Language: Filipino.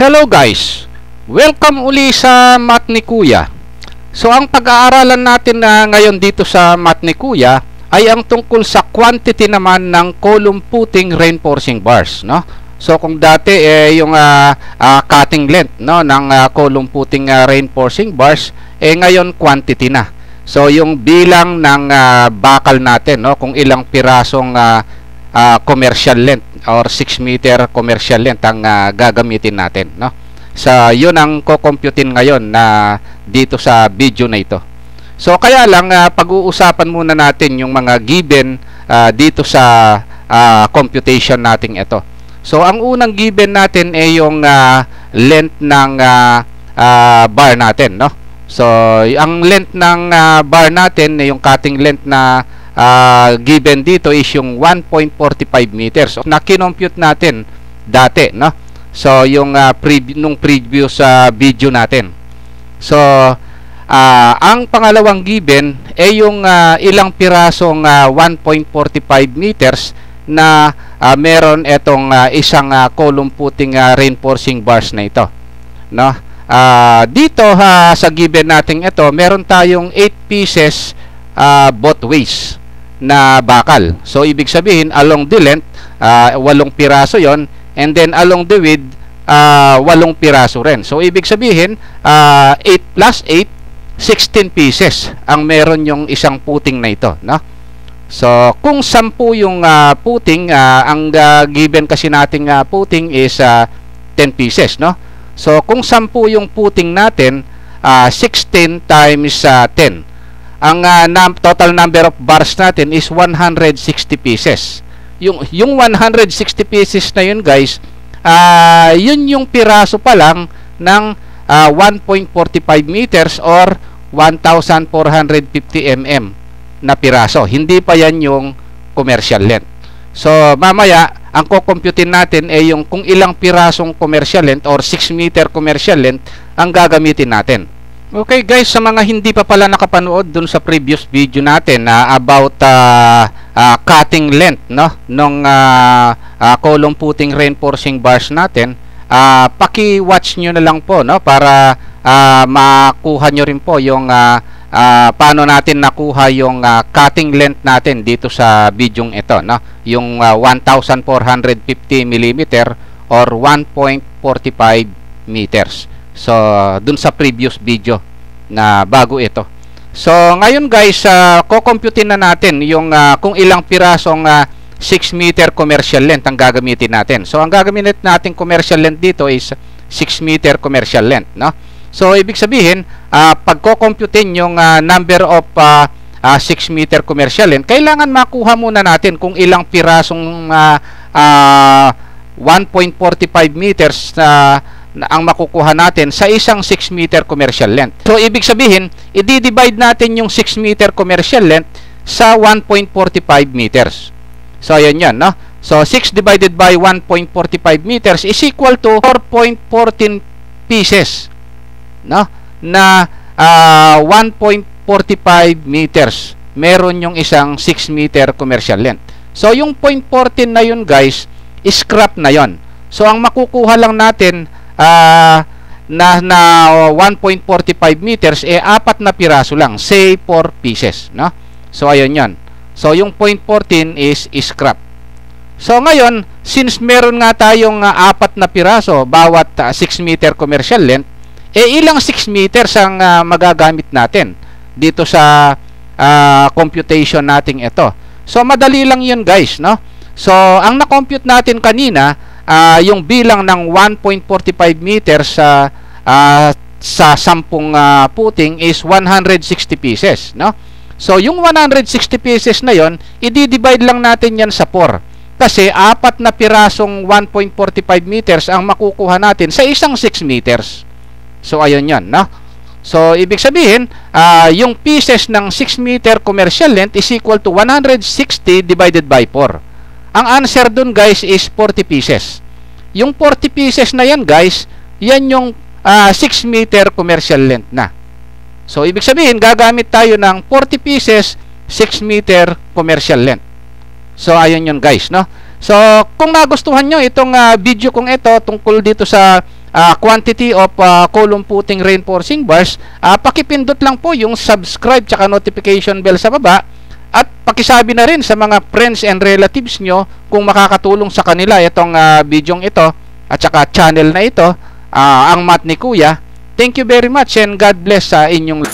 Hello guys! Welcome uli sa Mat ni Kuya. So ang pag-aaralan natin na ngayon dito sa Mat ni Kuya ay ang tungkol sa quantity naman ng column footing reinforcing bars, no? So kung dati eh yung ah, ah, cutting length no ng ah, column footing ah, reinforcing bars eh ngayon quantity na. So yung bilang ng ah, bakal natin no kung ilang pirasong ah, ah, commercial length or 6 meter commercial length ang ah, gagamitin natin no? Sa yun ang ko-computein ngayon na dito sa video na ito. So kaya lang ah, pag-uusapan muna natin yung mga given ah, dito sa ah, computation nating ito. So ang unang given natin ay yung ah, length ng ah, ah, bar natin no? So ang length ng ah, bar natin yung cutting length na ah, given dito is yung 1.45 meters. Na kinompute natin dati no? So yung ah, pre- nung previous sa video natin. So ah, ang pangalawang given ay yung ah, ilang pirasong ah, 1.45 meters na ah, meron etong ah, isang ah, column footing ah, reinforcing bars na ito no? Ah, dito ha sa given natin ito meron tayong 8 pieces ah, both ways na bakal. So ibig sabihin along the length ah, walong piraso 'yon and then along the width ah, walong piraso rin. So ibig sabihin ah, 8 plus 8 16 pieces ang meron yung isang puting na ito, no? So kung 10 yung ah, puting ah, ang ah, given kasi nating ah, puting is ah, 10 pieces, no? So kung 10 yung puting natin, ah, 16 times ah, 10 ang ah, num- total number of bars natin is 160 pieces. Yung yung 160 pieces na yun, guys, ah yun yung piraso pa lang ng ah, 1.45 meters or 1,450 mm na piraso. Hindi pa yan yung commercial length. So, mamaya, ang kukomputin natin ay yung kung ilang pirasong commercial length or 6 meter commercial length ang gagamitin natin. Okay guys, sa mga hindi pa pala nakapanood dun sa previous video natin na about ah, ah, cutting length no? Nung ah, ah, column footing reinforcing bars natin, ah, paki-watch nyo na lang po no? Para ah, makuha nyo rin po yung ah, ah, paano natin nakuha yung ah, cutting length natin dito sa video ito no? Yung ah, 1450 mm or 1.45 meters so dun sa previous video na bago ito. So ngayon guys uh, kukomputin na natin yung ah, kung ilang pirasong ah, 6 meter commercial length ang gagamitin natin. So ang gagamitin natin commercial length dito is 6 meter commercial length no? So ibig sabihin uh, pagko-computein yung ah, number of ah, ah, 6 meter commercial length kailangan makuha muna natin kung ilang pirasong ah, ah, 1.45 meters na na ang makukuha natin sa isang 6 meter commercial length. So, ibig sabihin, i-divide natin yung 6 meter commercial length sa 1.45 meters. So, ayan yan, no? So, 6 divided by 1.45 meters is equal to 4.14 pieces, no? Na ah, 1.45 meters. Meron yung isang 6 meter commercial length. So, yung 0.14 na yun, guys, scrap na yon. So, ang makukuha lang natin ah, na na 1.45 meters eh apat na piraso lang. Say 4 pieces no? So ayun yan so yung 0.14 is scrap. So ngayon since meron nga tayong ah, apat na piraso bawat ah, 6 meter commercial length eh ilang 6 meters ang ah, magagamit natin dito sa ah, computation nating ito. So madali lang yun guys no? So ang na-compute natin kanina ah, yung bilang ng 1.45 meters sa ah, sa sampung ah, puting is 160 pieces, no? So, yung 160 pieces na yon, i-divide lang natin yan sa 4. Kasi, apat na pirasong 1.45 meters ang makukuha natin sa isang 6 meters. So, ayun yan, no? So, ibig sabihin, ah, yung pieces ng 6 meter commercial length is equal to 160 divided by 4. Ang answer dun guys is 40 pieces. Yung 40 pieces na yan guys, yan yung ah, 6 meter commercial length na. So, ibig sabihin, gagamit tayo ng 40 pieces, 6 meter commercial length. So, ayun yun guys, no? So, kung nagustuhan nyo itong ah, video kong ito tungkol dito sa ah, quantity of ah, column putting reinforcing bars, ah, pakipindot lang po yung subscribe tsaka notification bell sa baba at pakisabi na rin sa mga friends and relatives nyo kung makakatulong sa kanila itong ah, bidyong ito at saka channel na ito, ah, ang mat ni Kuya. Thank you very much and God bless sa inyong